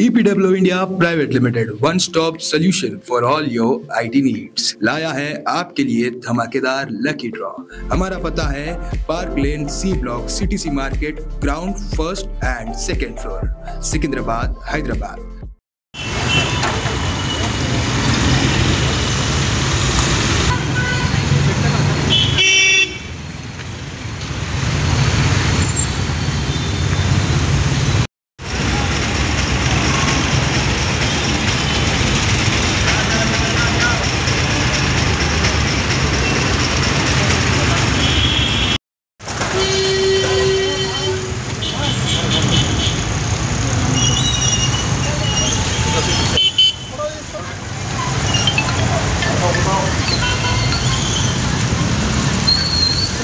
EPW India private limited one stop solution for all your IT needs लाया है आपके लिए धमाकेदार लकी ड्रॉ हमारा पता है park lane C block city C market ground first and second floor Secunderabad Hyderabad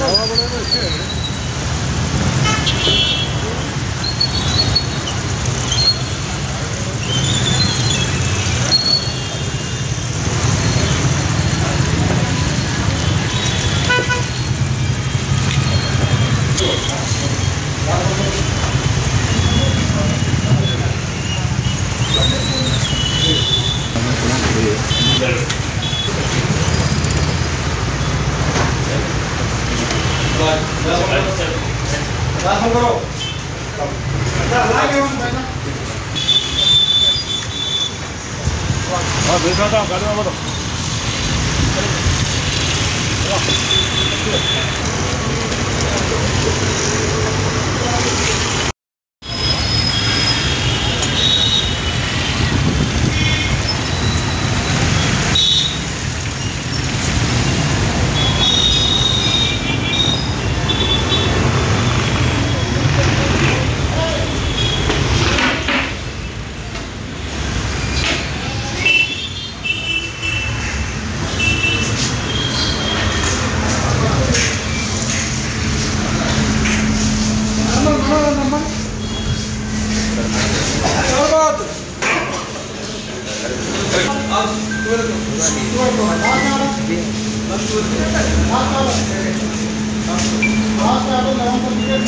Hava buraya da şey. দাসন করো हाँ भेजना था गाड़ी में बताओ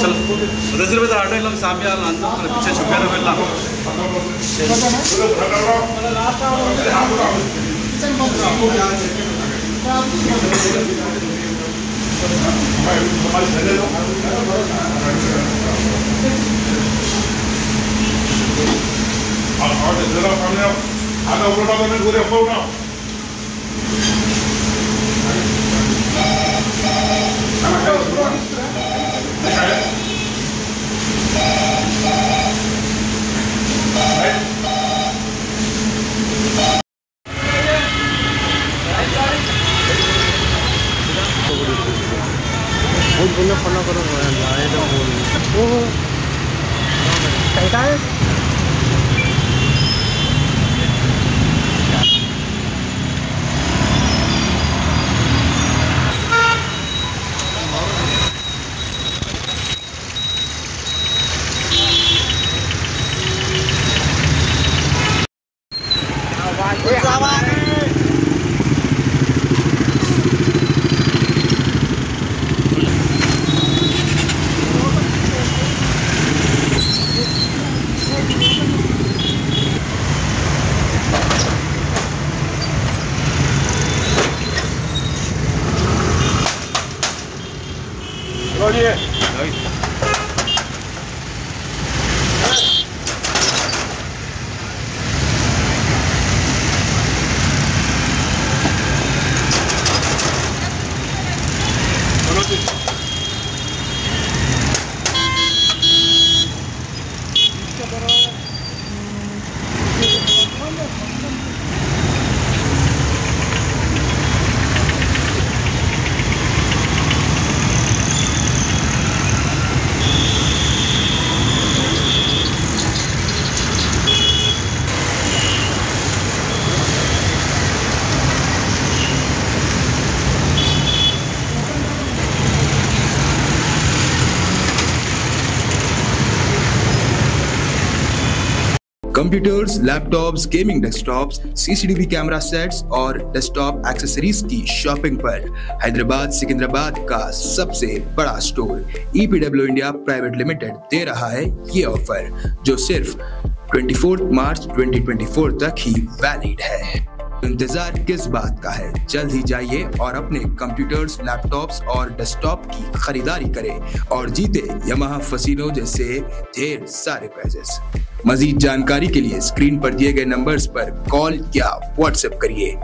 ಚಲ ರಿಸರ್ವ್ ಆಟೋ ಸಾಮ್ಯ ಅಂತ ಪಿಚ್ಚೆ ಚುಪ್ಪಾರು ಎಲ್ಲ और जरा सामने आओ 아까 올라가면 그래 호나 오늘 건너 건너 그런 거야. 아이들 보는. 오. 딸딸. り。computers laptops gaming desktops CCTV camera sets और डेस्कटॉप एक्सेसरीज की शॉपिंग पर हैदराबाद, सिकंदराबाद का सबसे बड़ा store EPW India private limited दे रहा है ये ऑफ़र जो सिर्फ़ 24 मार्च 2024 तक ही वैलिड है। इंतज़ार किस बात का है? जल्द ही जाइए और अपने कंप्यूटर्स लैपटॉप्स और डेस्कटॉप की खरीदारी करें और जीते यमहा फसीनो जैसे ढेर सारे प्राइजेस मजीद जानकारी के लिए स्क्रीन पर दिए गए नंबर्स पर कॉल या व्हाट्सएप करिए।